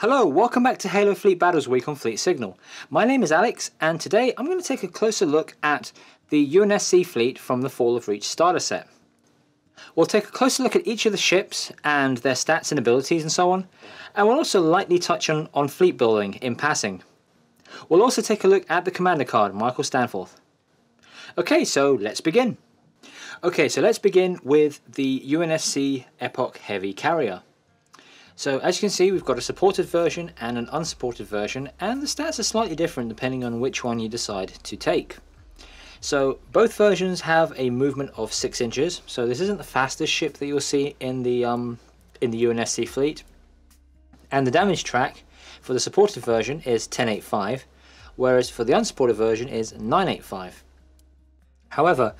Hello, welcome back to Halo Fleet Battles Week on Fleet Signal. My name is Alex, and today I'm going to take a closer look at the UNSC fleet from the Fall of Reach starter set. We'll take a closer look at each of the ships and their stats and abilities and so on, and we'll also lightly touch on, on fleet building in passing. We'll also take a look at the commander card, Michael Stanforth. Okay, so let's begin. Okay, so let's begin with the UNSC Epoch Heavy Carrier. So as you can see, we've got a supported version and an unsupported version, and the stats are slightly different depending on which one you decide to take. So both versions have a movement of 6 inches, so this isn't the fastest ship that you'll see in the, um, in the UNSC fleet. And the damage track for the supported version is 1085, whereas for the unsupported version is 985. However,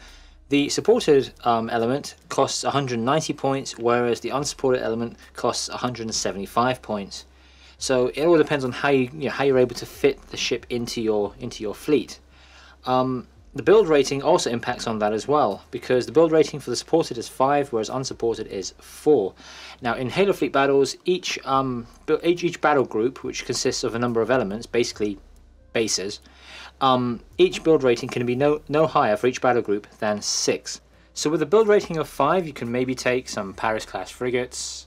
the supported um, element costs 190 points, whereas the unsupported element costs 175 points. So it all depends on how you, you know, how you're able to fit the ship into your into your fleet. Um, the build rating also impacts on that as well, because the build rating for the supported is 5, whereas unsupported is 4. Now in Halo Fleet battles, each, um, each, each battle group, which consists of a number of elements, basically bases, um, each build rating can be no, no higher for each battle group than 6. So with a build rating of 5 you can maybe take some Paris class frigates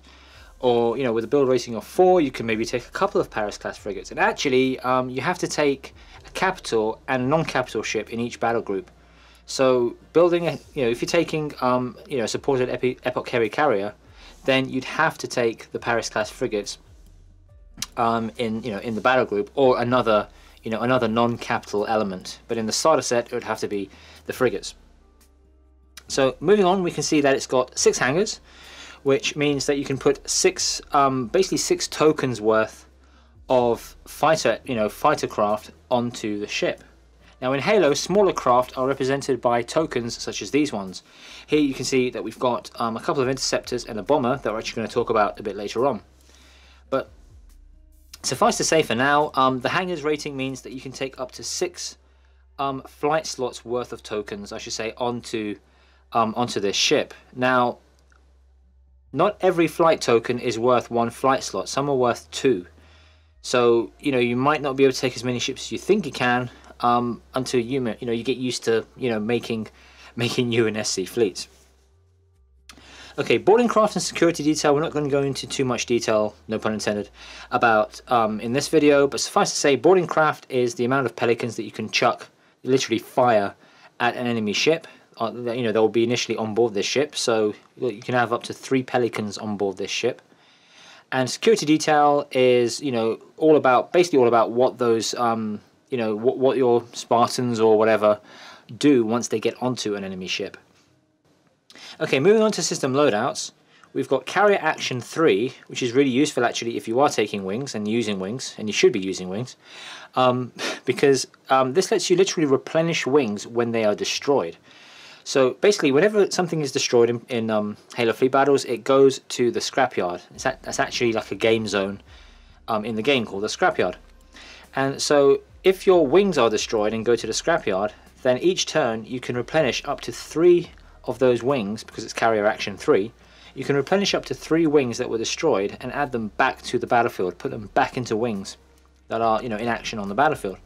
or you know with a build rating of 4 you can maybe take a couple of Paris class frigates and actually um, you have to take a capital and non-capital ship in each battle group. So building a, you know if you're taking um, you know a supported Epi Epoch Heavy Carrier then you'd have to take the Paris class frigates um, in you know in the battle group or another you know, another non-capital element. But in the starter set, it would have to be the frigates. So moving on, we can see that it's got six hangars, which means that you can put six, um, basically six tokens worth of fighter, you know, fighter craft onto the ship. Now in Halo, smaller craft are represented by tokens such as these ones. Here you can see that we've got um, a couple of interceptors and a bomber that we're actually going to talk about a bit later on. But Suffice to say for now, um, the hangars rating means that you can take up to six um, flight slots worth of tokens, I should say, onto um, onto this ship. Now, not every flight token is worth one flight slot. Some are worth two. So you know you might not be able to take as many ships as you think you can um, until you you know you get used to you know making making UNSC fleets. Okay, boarding craft and security detail, we're not going to go into too much detail, no pun intended, about um, in this video, but suffice to say, boarding craft is the amount of pelicans that you can chuck, literally fire, at an enemy ship. Uh, you know, they'll be initially on board this ship, so you can have up to three pelicans on board this ship. And security detail is, you know, all about, basically all about what those, um, you know, what, what your Spartans or whatever do once they get onto an enemy ship. Okay, moving on to system loadouts. We've got Carrier Action 3, which is really useful actually if you are taking wings and using wings, and you should be using wings, um, because um, this lets you literally replenish wings when they are destroyed. So basically, whenever something is destroyed in, in um, Halo Fleet battles, it goes to the scrapyard. That's actually like a game zone um, in the game called the scrapyard. And so if your wings are destroyed and go to the scrapyard, then each turn you can replenish up to three of those wings, because it's carrier action 3, you can replenish up to 3 wings that were destroyed and add them back to the battlefield, put them back into wings that are you know in action on the battlefield.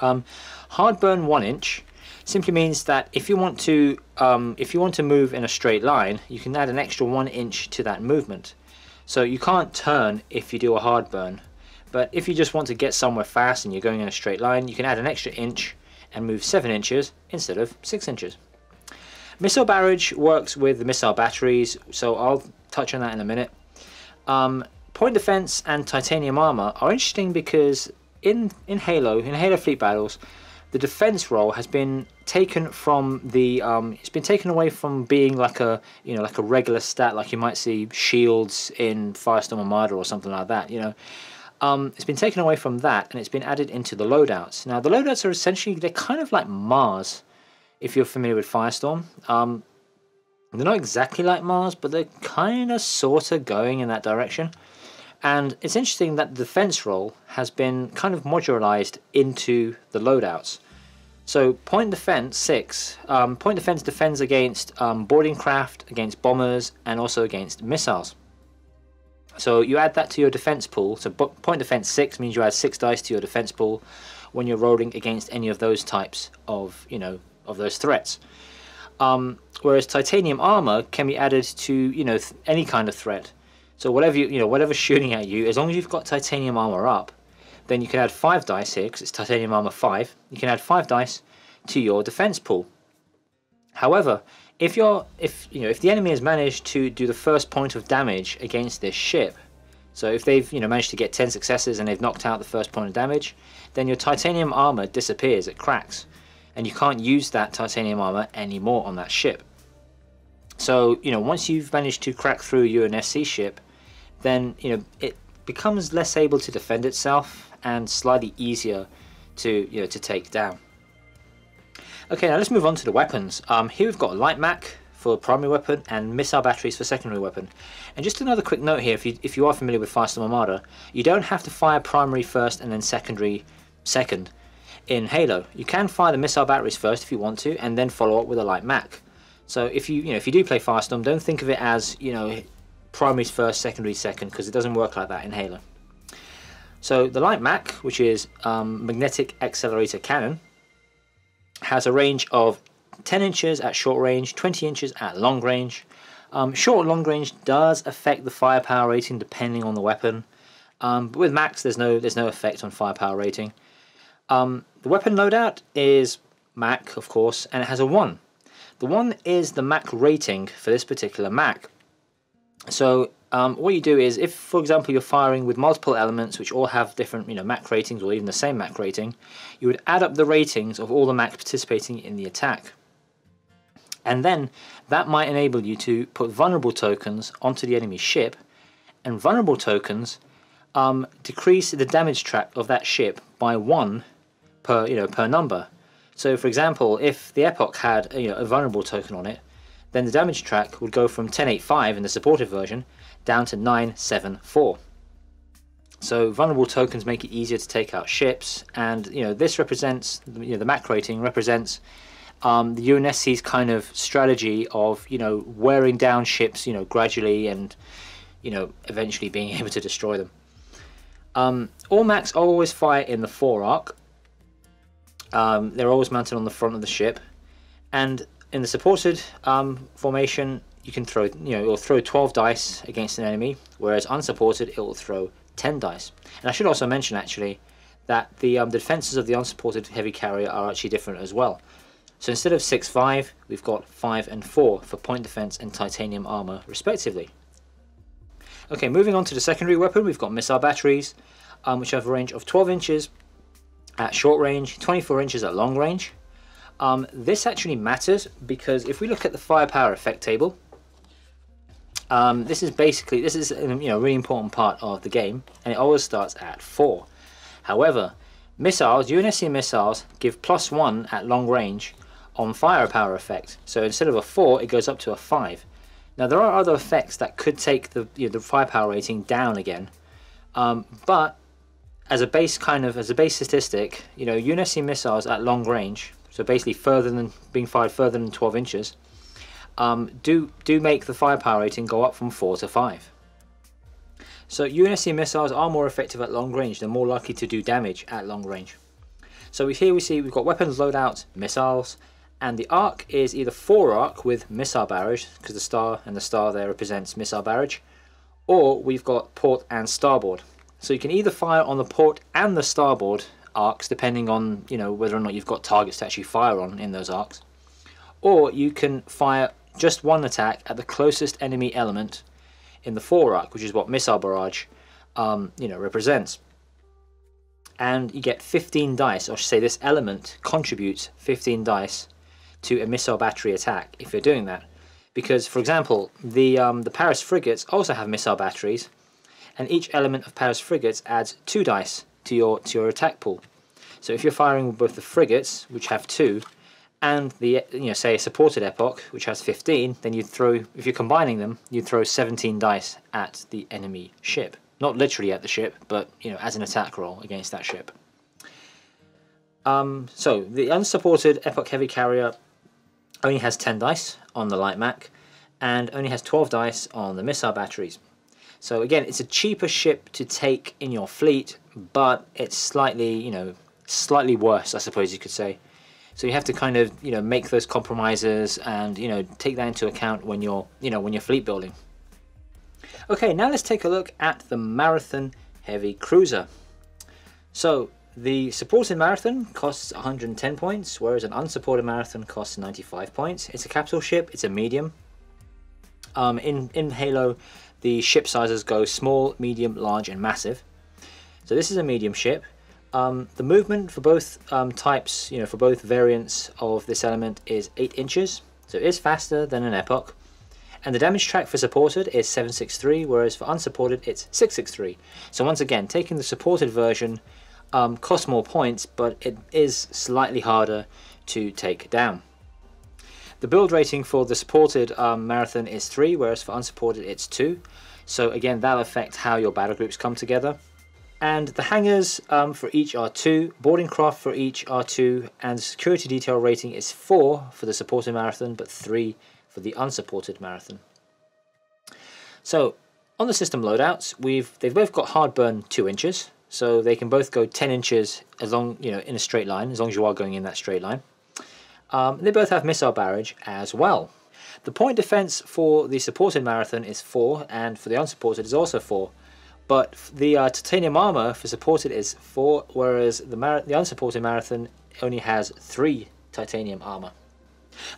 Um, hard burn 1 inch simply means that if you want to um, if you want to move in a straight line you can add an extra 1 inch to that movement. So you can't turn if you do a hard burn but if you just want to get somewhere fast and you're going in a straight line you can add an extra inch and move 7 inches instead of 6 inches. Missile barrage works with the missile batteries, so I'll touch on that in a minute. Um, point defense and titanium armor are interesting because in in Halo, in Halo Fleet battles, the defense role has been taken from the um, it's been taken away from being like a you know like a regular stat like you might see shields in Firestorm Armada or something like that you know. Um, it's been taken away from that and it's been added into the loadouts. Now the loadouts are essentially they're kind of like MARs if you're familiar with Firestorm. Um, they're not exactly like MARs, but they're kind of sort of going in that direction. And it's interesting that the defense role has been kind of modularized into the loadouts. So point defense 6, um, point defense defends against um, boarding craft, against bombers, and also against missiles. So you add that to your defense pool. So point defense 6 means you add 6 dice to your defense pool when you're rolling against any of those types of, you know, of those threats. Um, whereas titanium armor can be added to, you know, any kind of threat. So whatever you, you know, whatever's shooting at you, as long as you've got titanium armor up, then you can add 5 dice here, because it's titanium armor 5. You can add 5 dice to your defense pool. However, if you're if you know if the enemy has managed to do the first point of damage against this ship, so if they've you know managed to get 10 successes and they've knocked out the first point of damage, then your titanium armor disappears, it cracks, and you can't use that titanium armor anymore on that ship. So you know once you've managed to crack through your UNSC ship, then you know it becomes less able to defend itself and slightly easier to you know to take down. Okay, now let's move on to the weapons. Um, here we've got a light Mac for primary weapon and missile batteries for secondary weapon. And just another quick note here, if you, if you are familiar with Firestorm Armada, you don't have to fire primary first and then secondary second in Halo. You can fire the missile batteries first if you want to, and then follow up with a light Mac. So if you you know if you do play Firestorm, don't think of it as you know primaries first, secondary second, because it doesn't work like that in Halo. So the light Mac, which is um, magnetic accelerator cannon, has a range of 10 inches at short range, 20 inches at long range. Um, short long range does affect the firepower rating depending on the weapon, um, but with Macs there's no there's no effect on firepower rating. Um, the weapon loadout is Mac, of course, and it has a 1. The 1 is the Mac rating for this particular Mac. So um, what you do is, if for example you're firing with multiple elements which all have different you know Mac ratings or even the same Mac rating, you would add up the ratings of all the Macs participating in the attack. And then that might enable you to put vulnerable tokens onto the enemy ship, and vulnerable tokens um, decrease the damage track of that ship by one per you know per number. So for example, if the Epoch had you know, a vulnerable token on it, then the damage track would go from 1085 in the supported version down to 974. So vulnerable tokens make it easier to take out ships, and you know this represents you know, the MAC rating represents um, the UNSC's kind of strategy of you know wearing down ships you know gradually and you know eventually being able to destroy them. Um, all Macs always fire in the fore arc. Um, they're always mounted on the front of the ship, and in the supported um, formation, you can throw, you know, it'll throw 12 dice against an enemy, whereas unsupported, it will throw 10 dice. And I should also mention, actually, that the, um, the defenses of the unsupported heavy carrier are actually different as well. So instead of 6-5, we've got 5 and 4 for point defense and titanium armor, respectively. Okay, moving on to the secondary weapon, we've got missile batteries, um, which have a range of 12 inches at short range, 24 inches at long range. Um, this actually matters because if we look at the firepower effect table, um, this is basically, this is um, you know, a really important part of the game, and it always starts at 4. However, missiles, UNSC missiles, give plus 1 at long range on firepower effect. So instead of a 4, it goes up to a 5. Now there are other effects that could take the, you know, the firepower rating down again, um, but as a base kind of, as a base statistic, you know, UNSC missiles at long range, so basically further than, being fired further than 12 inches, um, do, do make the firepower rating go up from 4 to 5. So UNSC missiles are more effective at long range, they're more likely to do damage at long range. So here we see we've got weapons loadout, missiles, and the arc is either fore arc with missile barrage, because the star and the star there represents missile barrage, or we've got port and starboard. So you can either fire on the port and the starboard arcs, depending on you know whether or not you've got targets to actually fire on in those arcs, or you can fire just one attack at the closest enemy element in the fore arc, which is what missile barrage um, you know represents. And you get 15 dice, or say this element contributes 15 dice to a missile battery attack if you're doing that. Because, for example, the um, the Paris frigates also have missile batteries, and each element of Paris frigates adds two dice to your to your attack pool. So if you're firing both the frigates, which have two, and the you know say a supported epoch which has 15 then you'd throw if you're combining them you'd throw 17 dice at the enemy ship. Not literally at the ship but you know as an attack roll against that ship. Um, so the unsupported epoch heavy carrier only has 10 dice on the light mac and only has 12 dice on the missile batteries So again, it's a cheaper ship to take in your fleet, but it's slightly, you know, slightly worse, I suppose you could say. So you have to kind of, you know, make those compromises and, you know, take that into account when you're, you know, when you're fleet building. Okay, now let's take a look at the Marathon Heavy Cruiser. So the supported marathon costs 110 points, whereas an unsupported marathon costs 95 points. It's a capital ship, it's a medium. Um, in, in Halo, the ship sizes go small, medium, large, and massive. So this is a medium ship. Um, the movement for both um, types, you know, for both variants of this element is 8 inches. So it is faster than an Epoch. And the damage track for supported is 763, whereas for unsupported it's 663. So once again, taking the supported version um, costs more points, but it is slightly harder to take down. The build rating for the supported um, marathon is 3, whereas for unsupported it's 2. So again, that'll affect how your battle groups come together. And the hangars um, for each are 2, boarding craft for each are 2, and security detail rating is 4 for the supported marathon, but 3 for the unsupported marathon. So on the system loadouts, we've they've both got hard burn 2 inches, so they can both go 10 inches as long, you know, in a straight line, as long as you are going in that straight line. Um, they both have missile barrage as well. The point defense for the supported marathon is 4, and for the unsupported is also 4. But the uh, titanium armor for supported is 4, whereas the, the unsupported marathon only has 3 titanium armor.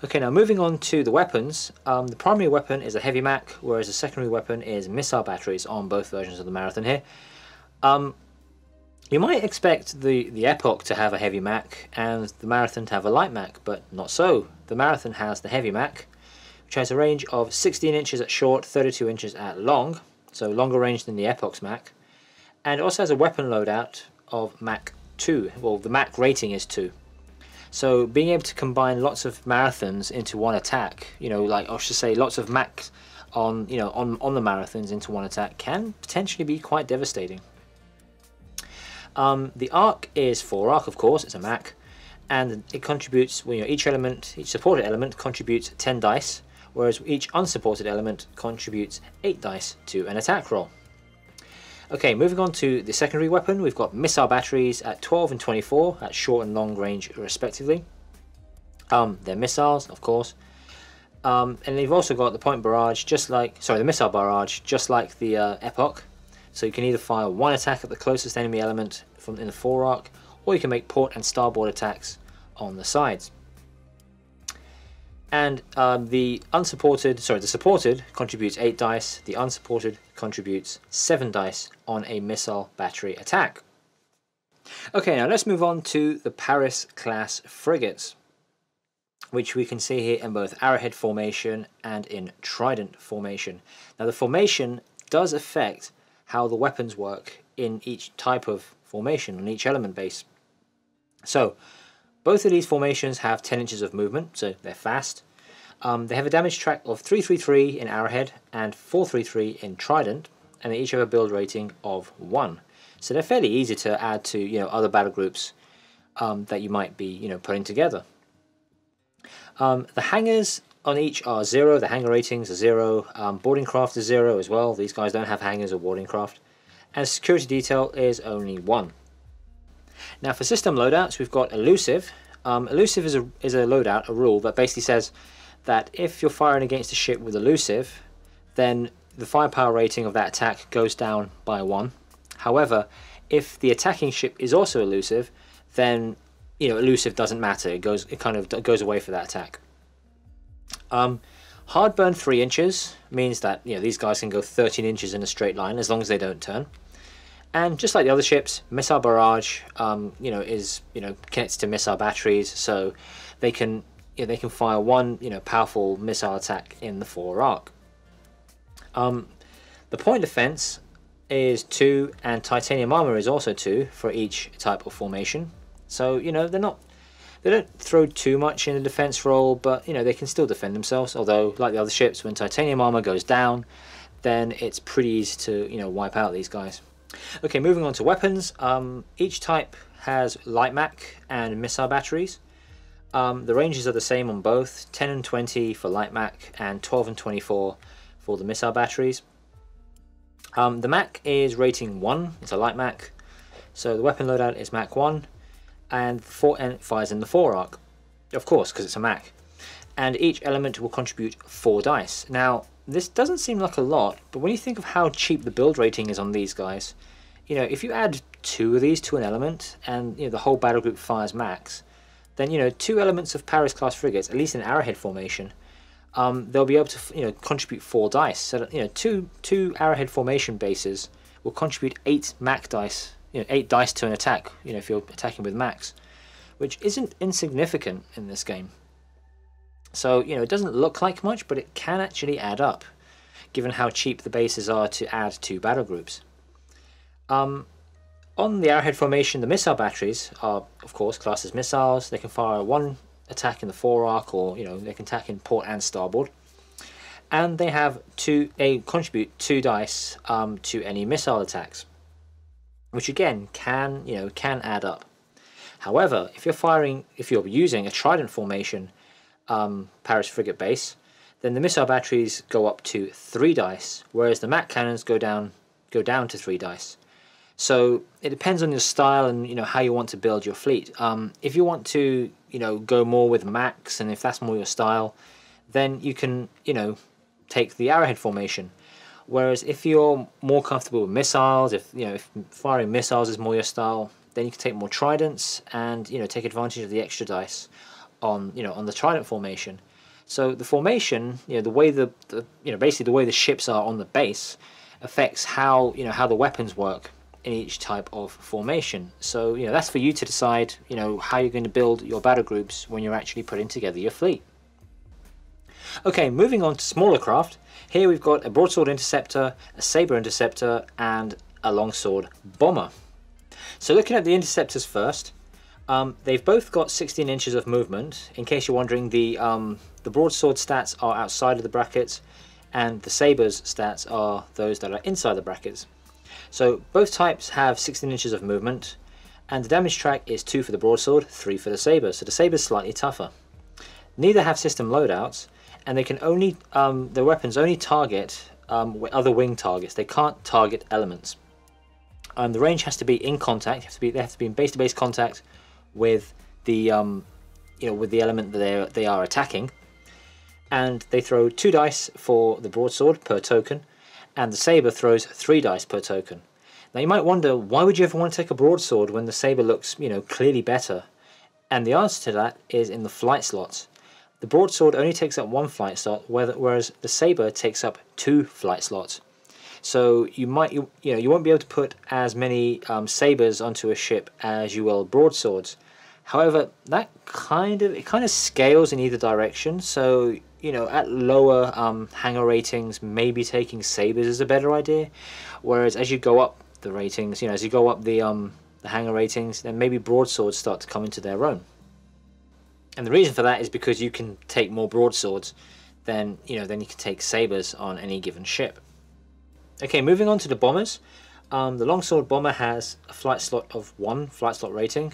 Okay, now moving on to the weapons. Um, the primary weapon is a heavy Mac, whereas the secondary weapon is missile batteries on both versions of the Marathon here. Um, you might expect the, the Epoch to have a heavy Mac and the Marathon to have a light Mac, but not so. The Marathon has the heavy Mac, which has a range of 16 inches at short, 32 inches at long, so longer range than the Epoch's Mac, and also has a weapon loadout of Mac 2. Well, the Mac rating is 2. So being able to combine lots of marathons into one attack, you know, like I should say, lots of Macs on you know on on the marathons into one attack can potentially be quite devastating. Um, the arc is fore arc, of course, it's a Mac, and it contributes, you know, each element, each supported element contributes 10 dice, whereas each unsupported element contributes 8 dice to an attack roll. Okay, moving on to the secondary weapon, we've got missile batteries at 12 and 24 at short and long range respectively. Um, they're missiles, of course. Um, and they've also got the point barrage, just like, sorry, the missile barrage, just like the uh, Epoch. So you can either fire one attack at the closest enemy element from in the fore arc, or you can make port and starboard attacks on the sides. And um, the unsupported, sorry, the supported contributes 8 dice, the unsupported contributes 7 dice on a missile battery attack. Okay, now let's move on to the Paris class frigates, which we can see here in both arrowhead formation and in trident formation. Now the formation does affect how the weapons work in each type of formation, on each element base. So, both of these formations have 10 inches of movement, so they're fast. Um, they have a damage track of 333 in Arrowhead and 433 in Trident, and they each have a build rating of 1. So they're fairly easy to add to you know other battle groups um, that you might be you know putting together. Um, the hangars on each are zero. The hangar ratings are zero. Um, boarding craft is zero as well. These guys don't have hangars or boarding craft. And security detail is only one. Now for system loadouts, we've got elusive. Um, elusive is a, is a loadout, a rule that basically says that if you're firing against a ship with elusive, then the firepower rating of that attack goes down by one. However, if the attacking ship is also elusive, then you know elusive doesn't matter. It goes it kind of goes away for that attack. Um, hard burn 3 inches means that you know these guys can go 13 inches in a straight line as long as they don't turn. And just like the other ships, missile barrage, um, you know, is you know connected to missile batteries, so they can you know, they can fire one you know powerful missile attack in the fore arc. Um, the point defense is two, and titanium armor is also two for each type of formation. So you know they're not they don't throw too much in the defense role, but you know they can still defend themselves. Although, like the other ships, when titanium armor goes down, then it's pretty easy to you know wipe out these guys. Okay, moving on to weapons. Um, each type has light Mac and missile batteries. Um, the ranges are the same on both: 10 and 20 for light Mac, and 12 and 24 for the missile batteries. Um, the Mac is rating 1, it's a light Mac, so the weapon loadout is Mac 1, and, four, and fires in the fore arc, of course, because it's a Mac. And each element will contribute 4 dice. Now, this doesn't seem like a lot, but when you think of how cheap the build rating is on these guys, you know, if you add two of these to an element, and you know the whole battle group fires Macs, then you know two elements of Paris class frigates, at least in arrowhead formation, um, they'll be able to you know contribute four dice. So that, you know two two arrowhead formation bases will contribute eight Mac dice, you know eight dice to an attack. You know if you're attacking with Macs, which isn't insignificant in this game. So you know it doesn't look like much, but it can actually add up, given how cheap the bases are to add to battle groups. Um, on the arrowhead formation, the missile batteries are, of course, classed as missiles. They can fire one attack in the fore arc, or you know, they can attack in port and starboard. And they have two. They contribute two dice um, to any missile attacks, which again can you know can add up. However, if you're firing, if you're using a trident formation um, Paris frigate base, then the missile batteries go up to three dice, whereas the Mac cannons go down go down to three dice. So it depends on your style and you know how you want to build your fleet. Um, if you want to you know go more with Macs and if that's more your style, then you can you know take the arrowhead formation. Whereas if you're more comfortable with missiles, if you know if firing missiles is more your style, then you can take more tridents and you know take advantage of the extra dice on you know on the trident formation. So the formation, you know, the way the, the you know basically the way the ships are on the base affects how you know how the weapons work in each type of formation. So, you know, that's for you to decide, you know, how you're going to build your battle groups when you're actually putting together your fleet. Okay, moving on to smaller craft. Here we've got a broadsword interceptor, a sabre interceptor, and a longsword bomber. So looking at the interceptors first, um, they've both got 16 inches of movement. In case you're wondering, the um, the broadsword stats are outside of the brackets, and the sabre's stats are those that are inside the brackets. So both types have 16 inches of movement and the damage track is 2 for the broadsword, 3 for the sabre, so the sabre is slightly tougher. Neither have system loadouts and they can only, um, the weapons only target um, other wing targets, they can't target elements. And the range has to be in contact, have to be, they have to be in base-to-base -base contact with the, um, you know, with the element that they they are attacking. And they throw two dice for the broadsword per token, and the sabre throws three dice per token. Now you might wonder, why would you ever want to take a broadsword when the sabre looks, you know, clearly better? And the answer to that is in the flight slots. The broadsword only takes up one flight slot, whereas the sabre takes up two flight slots. So you might, you, you know, you won't be able to put as many um, sabres onto a ship as you will broadswords. However, that kind of it kind of scales in either direction. So you know, at lower um, hangar ratings, maybe taking sabres is a better idea. Whereas as you go up the ratings, you know, as you go up the um, the hangar ratings, then maybe broadswords start to come into their own. And the reason for that is because you can take more broadswords than you know than you can take sabres on any given ship. Okay, moving on to the bombers. Um, the longsword bomber has a flight slot of one flight slot rating,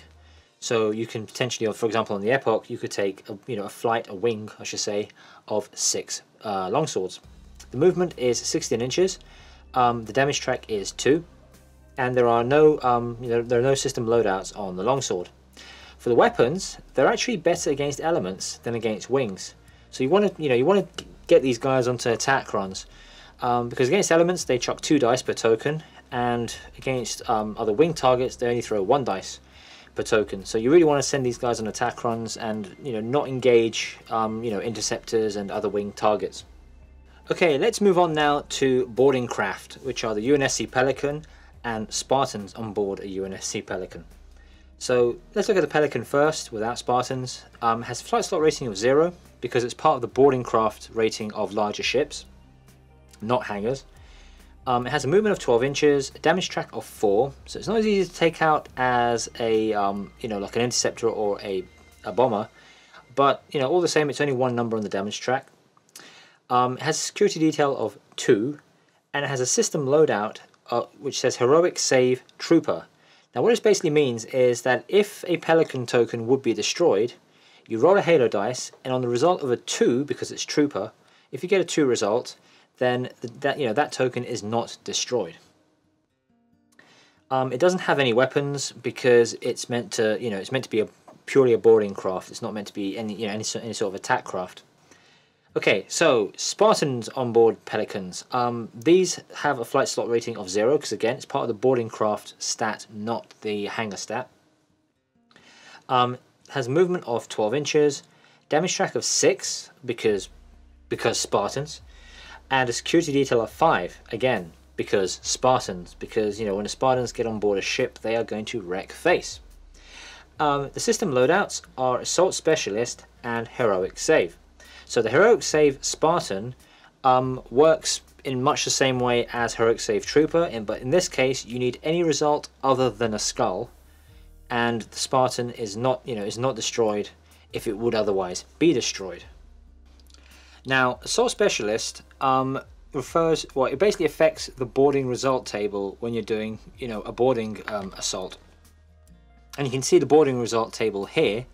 so you can potentially, for example, on the Epoch, you could take a, you know a flight, a wing, I should say, of six uh, longswords. The movement is 16 inches. Um, the damage track is two, and there are no um, you know, there are no system loadouts on the longsword. For the weapons, they're actually better against elements than against wings. So you want to you know you want to get these guys onto attack runs um, because against elements they chuck two dice per token, and against um, other wing targets they only throw one dice per token. So you really want to send these guys on attack runs and you know not engage um, you know interceptors and other wing targets. Okay, let's move on now to boarding craft, which are the UNSC Pelican and Spartans on board a UNSC Pelican. So let's look at the Pelican first without Spartans. Um, has flight slot rating of zero because it's part of the boarding craft rating of larger ships, not hangars. Um, it has a movement of 12 inches, a damage track of 4, so it's not as easy to take out as a, um, you know, like an interceptor or a, a bomber, but, you know, all the same, it's only one number on the damage track. Um, it has security detail of 2, and it has a system loadout uh, which says Heroic Save Trooper. Now what this basically means is that if a Pelican token would be destroyed, you roll a Halo dice, and on the result of a 2, because it's Trooper, if you get a 2 result, then that you know that token is not destroyed. Um, it doesn't have any weapons because it's meant to you know it's meant to be a purely a boarding craft. It's not meant to be any you know any, any sort of attack craft. Okay, so Spartans on board Pelicans. Um, these have a flight slot rating of zero because again it's part of the boarding craft stat, not the hangar stat. Um, has movement of 12 inches, damage track of 6 because because Spartans, and a security detail of 5 again because Spartans because you know when the Spartans get on board a ship they are going to wreck face. Um, the system loadouts are Assault Specialist and Heroic Save. So the Heroic Save Spartan um, works in much the same way as Heroic Save Trooper, in, but in this case you need any result other than a skull and the Spartan is not, you know, is not destroyed if it would otherwise be destroyed. Now, Assault Specialist um, refers, well, it basically affects the boarding result table when you're doing, you know, a boarding um, assault. And you can see the boarding result table here.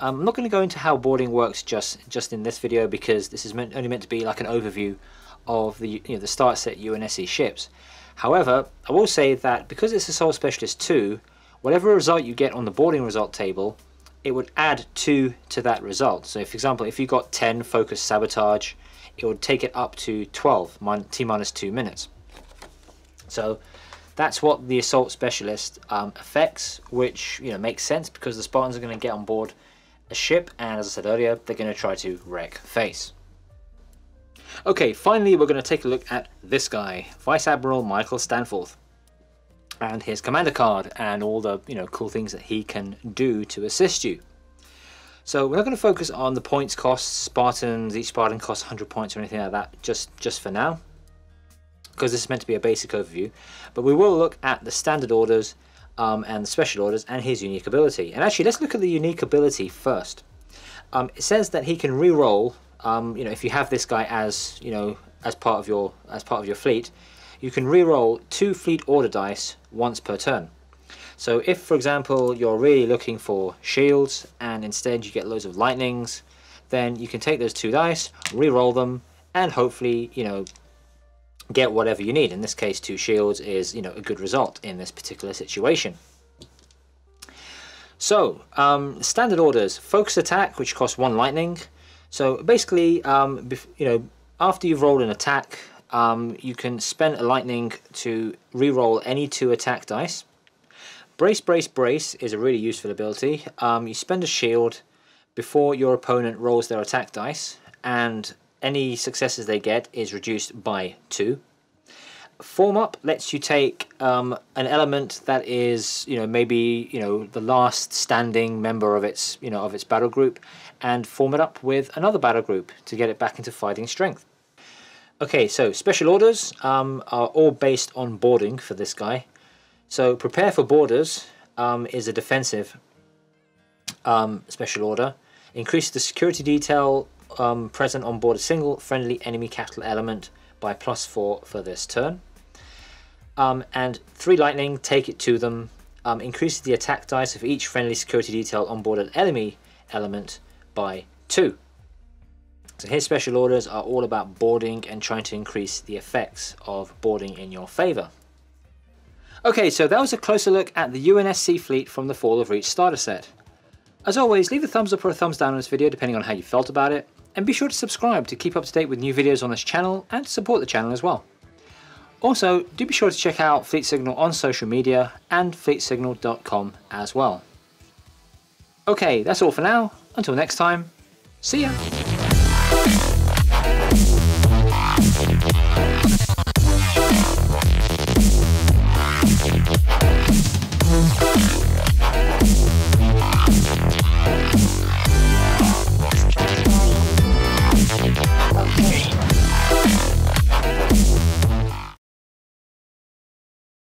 I'm not going to go into how boarding works just just in this video because this is meant, only meant to be like an overview of the you know the start set UNSC ships. However, I will say that because it's Assault Specialist 2, whatever result you get on the boarding result table, it would add 2 to that result. So for example, if you got 10 focus sabotage, it would take it up to 12, T minus 2 minutes. So that's what the assault specialist um, affects, which you know makes sense because the Spartans are going to get on board a ship, and as I said earlier, they're going to try to wreck face. Okay, finally we're going to take a look at this guy, Vice Admiral Michael Stanforth and his commander card and all the you know cool things that he can do to assist you. So we're not going to focus on the points costs, Spartans, each Spartan costs 100 points or anything like that just, just for now, because this is meant to be a basic overview. But we will look at the standard orders um, and the special orders and his unique ability. And actually, let's look at the unique ability first. Um, it says that he can re-roll, um, you know, if you have this guy as, you know, as part of your as part of your fleet, you can re-roll two fleet order dice once per turn. So if, for example, you're really looking for shields and instead you get loads of lightnings, then you can take those two dice, re-roll them, and hopefully, you know, get whatever you need. In this case, two shields is, you know, a good result in this particular situation. So, um, standard orders, focus attack, which costs one lightning. So basically, um, you know, after you've rolled an attack, um, you can spend a lightning to re-roll any two attack dice. Brace, Brace, Brace is a really useful ability. Um, you spend a shield before your opponent rolls their attack dice, and any successes they get is reduced by 2. Form Up lets you take um, an element that is, you know, maybe, you know, the last standing member of its, you know, of its battle group, and form it up with another battle group to get it back into fighting strength. Okay, so special orders um, are all based on boarding for this guy. So prepare for boarders um, is a defensive um, special order. Increase the security detail um, present on board a single friendly enemy capital element by plus 4 for this turn. Um, and 3 lightning, take it to them. Um, increase the attack dice of each friendly security detail on board an enemy element by 2. So his special orders are all about boarding and trying to increase the effects of boarding in your favour. Okay, so that was a closer look at the UNSC fleet from the Fall of Reach starter set. As always, leave a thumbs up or a thumbs down on this video depending on how you felt about it, and be sure to subscribe to keep up to date with new videos on this channel and support the channel as well. Also, do be sure to check out Fleet Signal on social media and fleetsignal.com as well. Okay, that's all for now. Until next time, see ya!